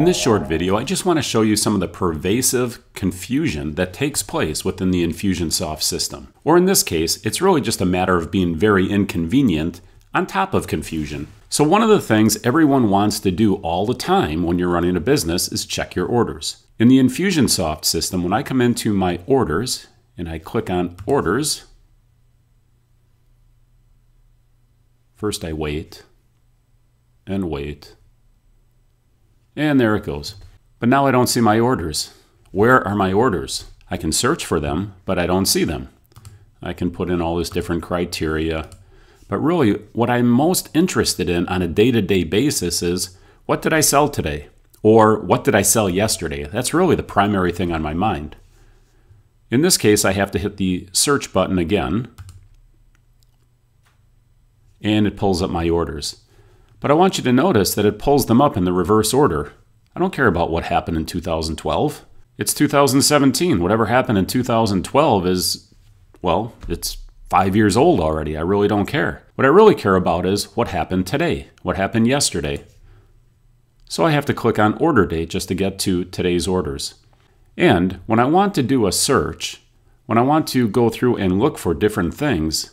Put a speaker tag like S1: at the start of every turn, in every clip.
S1: In this short video, I just want to show you some of the pervasive confusion that takes place within the Infusionsoft system. Or in this case, it's really just a matter of being very inconvenient on top of confusion. So one of the things everyone wants to do all the time when you're running a business is check your orders. In the Infusionsoft system, when I come into my orders and I click on orders, first I wait and wait and there it goes. But now I don't see my orders. Where are my orders? I can search for them, but I don't see them. I can put in all this different criteria. But really, what I'm most interested in on a day to day basis is what did I sell today? Or what did I sell yesterday? That's really the primary thing on my mind. In this case, I have to hit the search button again, and it pulls up my orders. But I want you to notice that it pulls them up in the reverse order. I don't care about what happened in 2012. It's 2017. Whatever happened in 2012 is, well, it's five years old already. I really don't care. What I really care about is what happened today, what happened yesterday. So I have to click on order date just to get to today's orders. And when I want to do a search, when I want to go through and look for different things,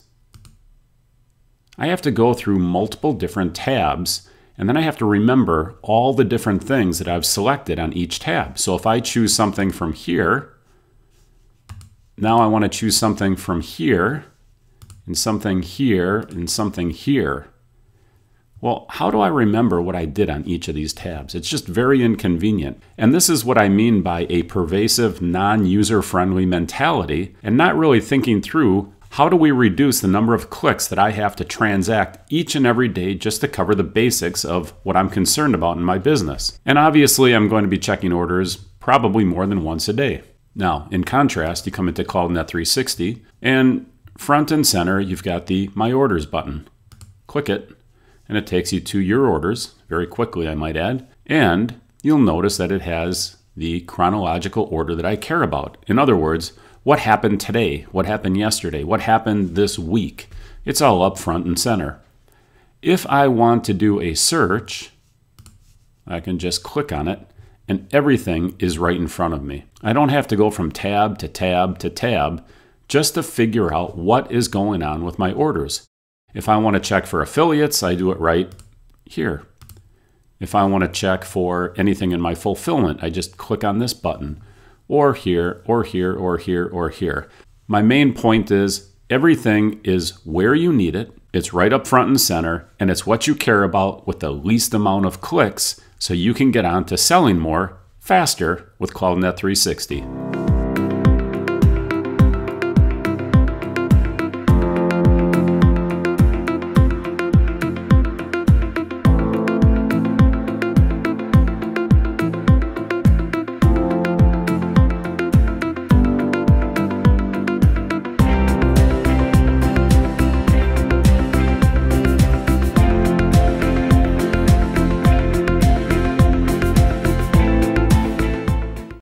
S1: I have to go through multiple different tabs and then I have to remember all the different things that I've selected on each tab. So if I choose something from here, now I want to choose something from here and something here and something here. Well, how do I remember what I did on each of these tabs? It's just very inconvenient. And this is what I mean by a pervasive, non-user friendly mentality and not really thinking through how do we reduce the number of clicks that I have to transact each and every day just to cover the basics of what I'm concerned about in my business? And obviously, I'm going to be checking orders probably more than once a day. Now, in contrast, you come into CloudNet 360 and front and center, you've got the My Orders button. Click it, and it takes you to your orders very quickly, I might add. And you'll notice that it has the chronological order that I care about. In other words, what happened today? What happened yesterday? What happened this week? It's all up front and center. If I want to do a search, I can just click on it and everything is right in front of me. I don't have to go from tab to tab to tab just to figure out what is going on with my orders. If I want to check for affiliates, I do it right here. If I want to check for anything in my fulfillment, I just click on this button or here, or here, or here, or here. My main point is everything is where you need it, it's right up front and center, and it's what you care about with the least amount of clicks so you can get on to selling more faster with CloudNet 360.